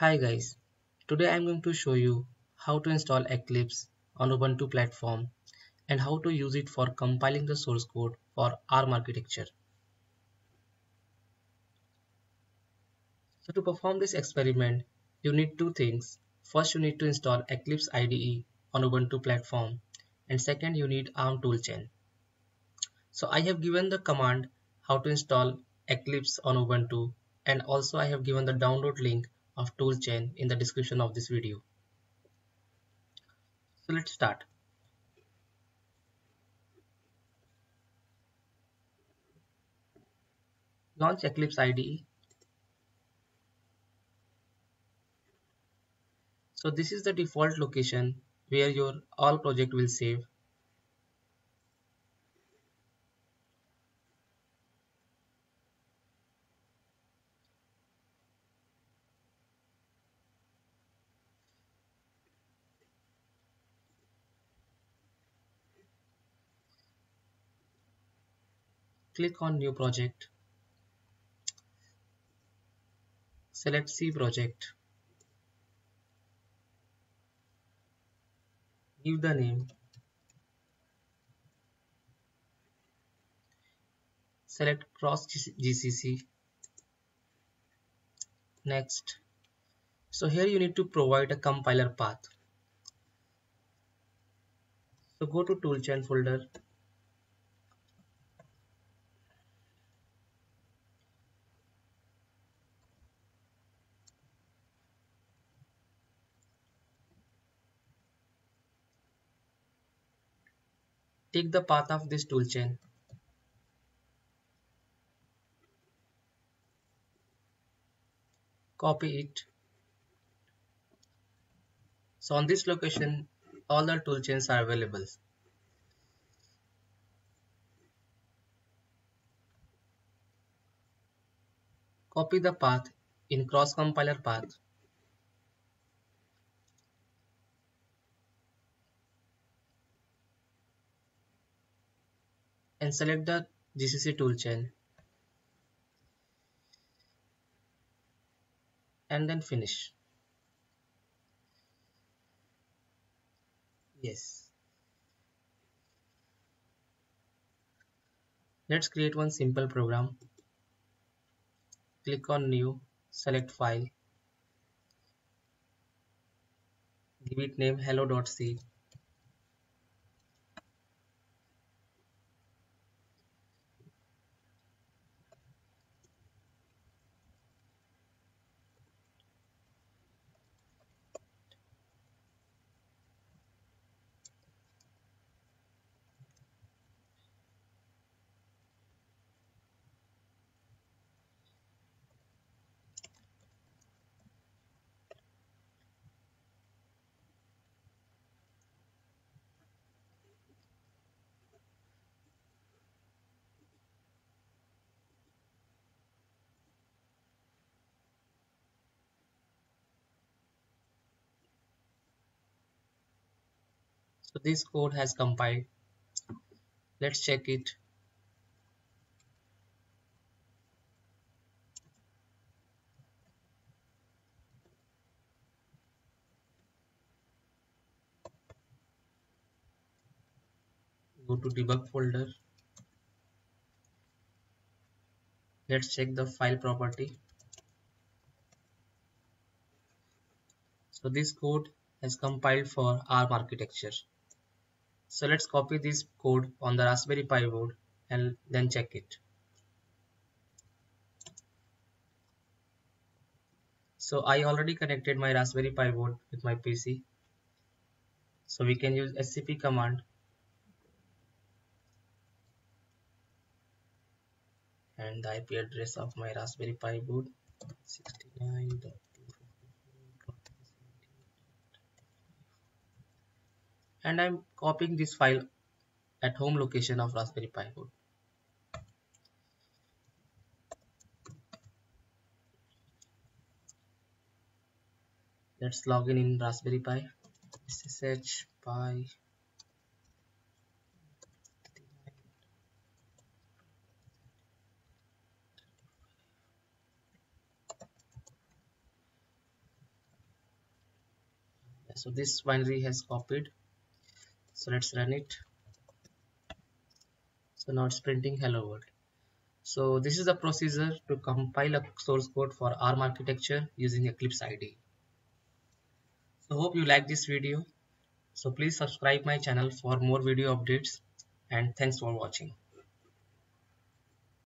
Hi guys, today I'm going to show you how to install Eclipse on Ubuntu platform and how to use it for compiling the source code for ARM architecture. So to perform this experiment, you need two things. First, you need to install Eclipse IDE on Ubuntu platform and second, you need ARM toolchain. So I have given the command how to install Eclipse on Ubuntu and also I have given the download link of toolchain in the description of this video. So let's start. Launch Eclipse IDE. So this is the default location where your all project will save. Click on new project. Select C project. Give the name. Select cross GCC next. So here you need to provide a compiler path. So go to toolchain folder Take the path of this toolchain. Copy it. So on this location, all the toolchains are available. Copy the path in cross compiler path and select the GCC toolchain and then finish. Yes. Let's create one simple program. Click on new, select file. Give it name hello.c so this code has compiled. Let's check it. Go to debug folder. Let's check the file property. So this code has compiled for ARM architecture so let's copy this code on the Raspberry Pi board and then check it. So I already connected my Raspberry Pi board with my PC. So we can use scp command and the IP address of my Raspberry Pi board 69. And I'm copying this file at home location of Raspberry Pi board. Let's log in in Raspberry Pi. SSH Pi so this binary has copied so let's run it so now it's printing hello world so this is the procedure to compile a source code for ARM architecture using Eclipse IDE. So hope you like this video. So please subscribe my channel for more video updates and thanks for watching.